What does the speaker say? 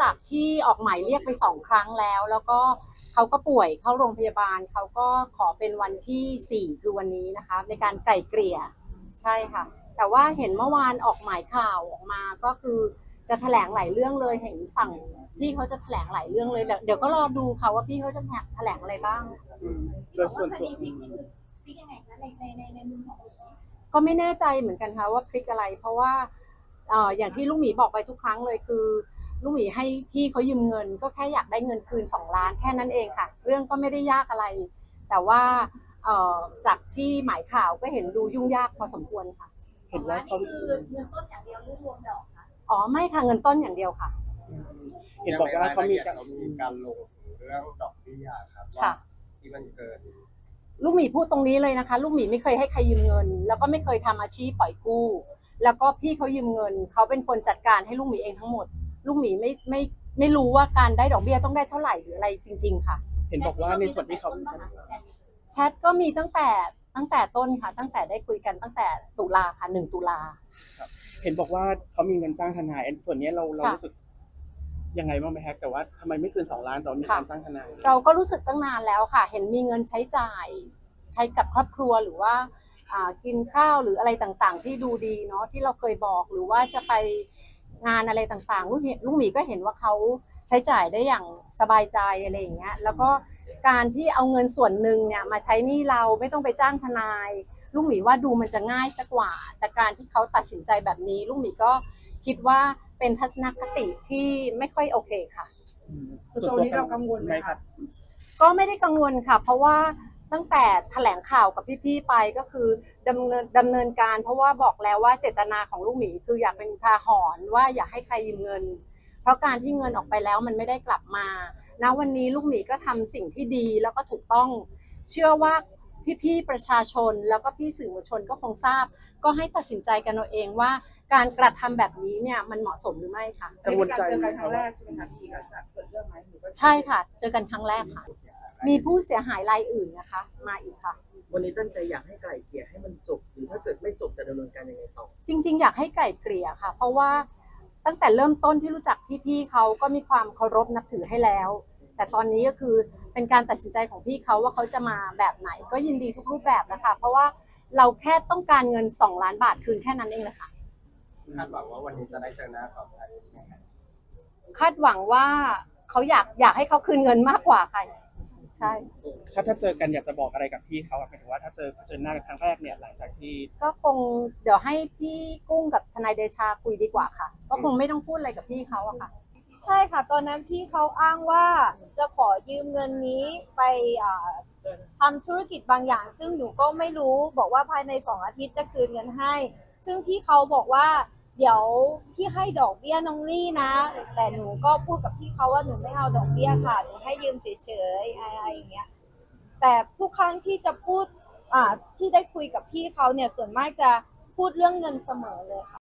จากที่ออกหมายเรียกไปสองครั้งแล้ว แล้วก็เขาก็ป่วยเข้าโรงพยาบาล เขาก็ขอเป็นวันที่สี่คือวันนี้นะคะ ในการไกล่เกลี่ยใช่ค่ะ แต่ว่าเห็นเมื่อวานออกหมายข่าวออกมาก็คือจะแถลงหลายเรื่องเลยเห็นฝั่งพี่เขาจะแถลงหลายเรื่องเลยเดี๋ยวก็รอดูค่ะว่าพี่เขาจะแถลงอะไรบ้างอืมโดยส่วนตัวพี่พี่ยังไงคะในในในในมุมของพี่ก็ไม่แน่ใจเหมือนกันค่ะว่าพลิกอะไร เพราะว่าเอ่ออย่างที่ลูกหมีบอกไปทุกครั้งเลยคือ ลูกหมีให้ที่เขายืมเงิน ก็แค่อยากได้เงินคืนสองล้านแค่นั้นเองค่ะ เรื่องก็ไม่ได้ยากอะไร แต่ว่าเอ่อจากที่หมายข่าวก็เห็นดูยุ่งยากพอสมควรค่ะ เห็นว่าเขานี่คือเงินต้นอย่างเดียวหรือรวมดอกคะอ๋อไม่ค่ะเงินต้นอย่างเดียวค่ะ เห็นบอกว่าเขามีการเขามีการลงเรื่องดอกเบี้ยครับว่าค่ะที่มันเกินลูกหมีพูดตรงนี้เลยนะคะ ลูกหมีไม่เคยให้ใครยืมเงิน แล้วก็ไม่เคยทำอาชีพปล่อยกู้ แล้วก็พี่เขายืมเงินเขาเป็นคนจัดการให้ลูกหมีเองทั้งหมด ลูกหมีไม่ไม่ไม่รู้ว่าการได้ดอกเบี้ยต้องได้เท่าไหร่หรืออะไรจริง ๆ ค่ะ เห็นบอกว่าในส่วนที่เขาแชทก็มีตั้งแต่ตั้งแต่ต้นค่ะ ตั้งแต่ได้คุยกันตั้งแต่ตุลาค่ะหนึ่งตุลาเห็นบอกว่าเขามีเงินจ้างทนายส่วนนี้เราเราค่ะรู้สึกยังไงบ้างไหมฮะแต่ว่าทำไมไม่คืนสองล้านแต่ว่ามีค่ะการจ้างทนายเราก็รู้สึกตั้งนานแล้วค่ะ เห็นมีเงินใช้จ่ายใช้กับครอบครัวหรือว่าอ่ากินข้าวหรืออะไรต่างๆ ที่ดูดีเนาะที่เราเคยบอกหรือว่าจะไป งานอะไรต่างๆ ลูกเห็นลูกหมีก็เห็นว่าเขาใช้จ่ายได้อย่างสบายใจอะไรอย่างเงี้ย แล้วก็การที่เอาเงินส่วนหนึ่งเนี่ยมาใช้หนี้เราไม่ต้องไปจ้างทนาย ลูกหมีว่าดูมันจะง่ายสักกว่า แต่การที่เขาตัดสินใจแบบนี้ ลูกหมีก็คิดว่าเป็นทัศนคติที่ไม่ค่อยโอเคค่ะอืมตรงนี้เรากังวลไหมคครัรับบก็ไม่ได้กังวลค่ะ เพราะว่า ตั้งแต่แถลงข่าวกับพี่ๆไปก็คือดำเนินดำเนินการ เพราะว่าบอกแล้วว่าเจตนาของลูกหมีคืออยากเป็นอุทาหรณ์ว่าอย่าให้ใครยืมเงิน เพราะการที่เงินออกไปแล้วมันไม่ได้กลับมาณวันนี้ลูกหมีก็ทำสิ่งที่ดีแล้วก็ถูกต้อง เชื่อว่าพี่ๆประชาชนแล้วก็พี่สื่อมวลชนก็คงทราบ ก็ให้ตัดสินใจกันเอาเองว่าการกระทำแบบนี้เนี่ยมันเหมาะสมหรือไม่ค่ะกังวลใจเจอไหมกันคครั้รับงแรว่ากใช่ไหมครับที่หลังจากเกิดเรื่องไหมหรือว่าใช่ค่ะ เจอกันครั้งแรกค่ะ มีผู้เสียหายรายอื่นนะคะ มาอีกค่ะ วันนี้ตั้งใจอยากให้ไกล่เกลี่ยให้มันจบหรือถ้าเกิดไม่จบจะดำเนินการยังไงต่อ จริง ๆ อยากให้ไก่เกลี่ยค่ะ เพราะว่าตั้งแต่เริ่มต้นที่รู้จักพี่ๆเขาก็มีความเคารพนับถือให้แล้ว แต่ตอนนี้ก็คือเป็นการตัดสินใจของพี่เขาว่าเขาจะมาแบบไหน ก็ยินดีทุกรูปแบบนะคะ เพราะว่าเราแค่ต้องการเงิน 2 ล้านบาทคืนแค่นั้นเองเลยค่ะคาดหวังว่าวันนี้จะได้เจอหน้าเขาใช่ไหมครับคาดหวังว่าเขาอยากอยากให้เขาคืนเงินมากกว่าค่ะ ใช่ ถ้าถ้าเจอกันอยากจะบอกอะไรกับพี่เขาอะหมายถึงว่าถ้าเจอเจอหน้ากันครั้งแรกเนี่ยหลังจากที่ ก็คงเดี๋ยวให้พี่กุ้งกับทนายเดชาคุยดีกว่าค่ะ ก็คงไม่ต้องพูดอะไรกับพี่เขาอะค่ะ ใช่ค่ะ ตอนนั้นพี่เขาอ้างว่าจะขอยืมเงินนี้ไปอ่าทำธุรกิจบางอย่าง ซึ่งหนูก็ไม่รู้บอกว่าภายในสองอาทิตย์จะคืนเงินให้ ซึ่งพี่เขาบอกว่า เดี๋ยวพี่ให้ดอกเบี้ยน้องลี่นะ แต่หนูก็พูดกับพี่เขาว่าหนูไม่เอาดอกเบี้ยค่ะหนูให้ยืมเฉยๆอะไรอย่างเงี้ยแต่ทุกครั้งที่จะพูดอ่าที่ได้คุยกับพี่เขาเนี่ยส่วนมากจะพูดเรื่องเงินเสมอเลยค่ะ